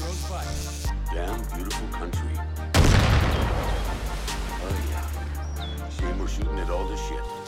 Find by. Damn beautiful country. Oh, yeah. Shame we're shooting at all this shit.